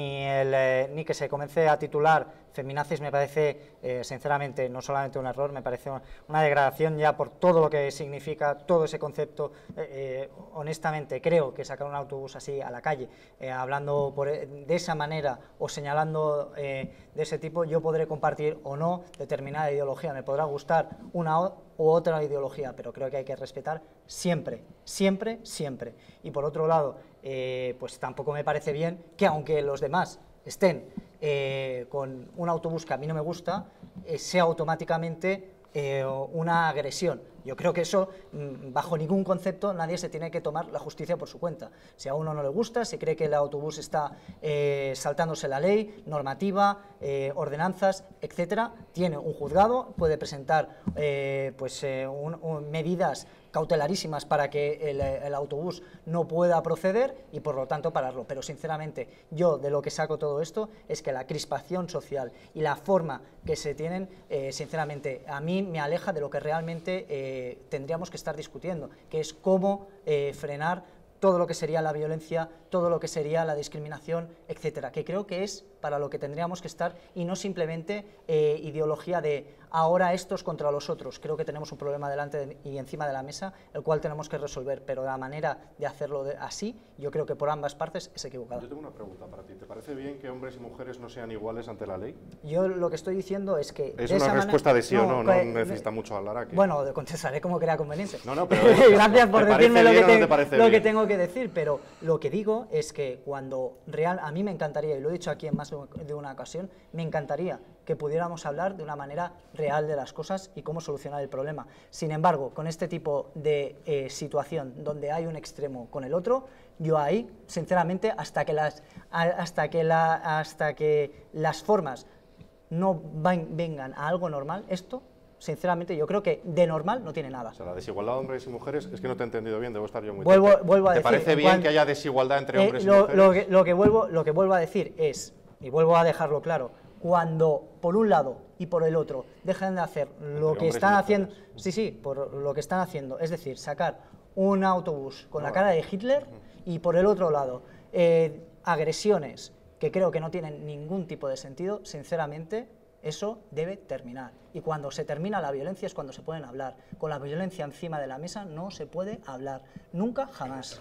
Ni, el, eh, ni, que se comience a titular feminazis me parece, eh, sinceramente, no solamente un error, me parece una degradación ya por todo lo que significa todo ese concepto. Eh, honestamente, creo que sacar un autobús así a la calle, hablando por, de esa manera o señalando de ese tipo, yo podré compartir o no determinada ideología, me podrá gustar una u otra ideología, pero creo que hay que respetar siempre, siempre, siempre. Y por otro lado, pues tampoco me parece bien que aunque los demás estén eh, con un autobús que a mí no me gusta, eh, sea automáticamente eh, una agresión. Yo creo que eso, mm, bajo ningún concepto, nadie se tiene que tomar la justicia por su cuenta. Si a uno no le gusta, si cree que el autobús está saltándose la ley, normativa, ordenanzas, etcétera, tiene un juzgado, puede presentar pues, medidas cautelarísimas para que el, autobús no pueda proceder y por lo tanto pararlo. Pero sinceramente yo de lo que saco todo esto es que la crispación social y la forma que se tienen, eh, sinceramente a mí me aleja de lo que realmente tendríamos que estar discutiendo, que es cómo eh, frenar todo lo que sería la violencia, todo lo que sería la discriminación, etcétera, que creo que es para lo que tendríamos que estar y no simplemente ideología de ahora estos contra los otros. Creo que tenemos un problema delante y encima de la mesa, el cual tenemos que resolver, pero la manera de hacerlo así, yo creo que por ambas partes es equivocada. Yo tengo una pregunta para ti. ¿Te parece bien que hombres y mujeres no sean iguales ante la ley? Yo lo que estoy diciendo es que... Es una respuesta de sí o no, no, necesita mucho hablar aquí. Bueno, contestaré como crea conveniente. No, no, pero... Gracias por decirme lo, que, lo que tengo que decir, pero lo que digo es que cuando real, a mí me encantaría, y lo he dicho aquí en más de una ocasión, me encantaría que pudiéramos hablar de una manera real de las cosas y cómo solucionar el problema. Sin embargo, con este tipo de eh, situación donde hay un extremo con el otro, yo ahí, sinceramente, hasta que las, hasta que la, hasta que las formas no vengan a algo normal, esto sinceramente, yo creo que de normal no tiene nada. O sea, la desigualdad de hombres y mujeres, es que no te he entendido bien, debo estar yo muy vuelvo, vuelvo a ¿Te parece bien que haya desigualdad entre hombres y mujeres? Lo que, lo, que vuelvo, lo que vuelvo a decir es, y vuelvo a dejarlo claro, cuando por un lado y por el otro dejan de hacer lo que están haciendo, sí, sí, por lo que están haciendo, es decir, sacar un autobús con la cara de Hitler y por el otro lado eh, agresiones que creo que no tienen ningún tipo de sentido, sinceramente, eso debe terminar. Y cuando se termina la violencia es cuando se pueden hablar. Con la violencia encima de la mesa no se puede hablar. Nunca, jamás.